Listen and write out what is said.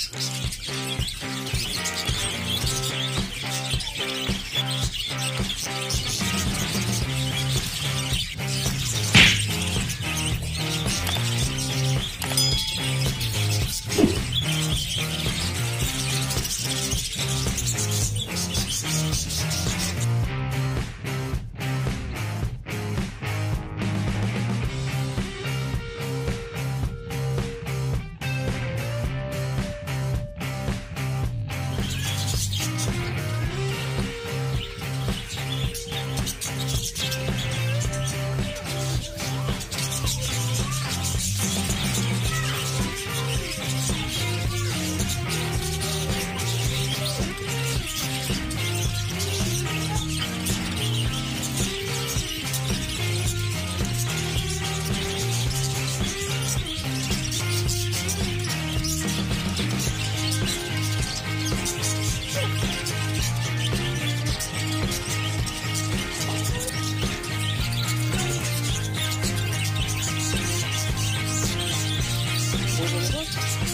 Thank you. Bonjour.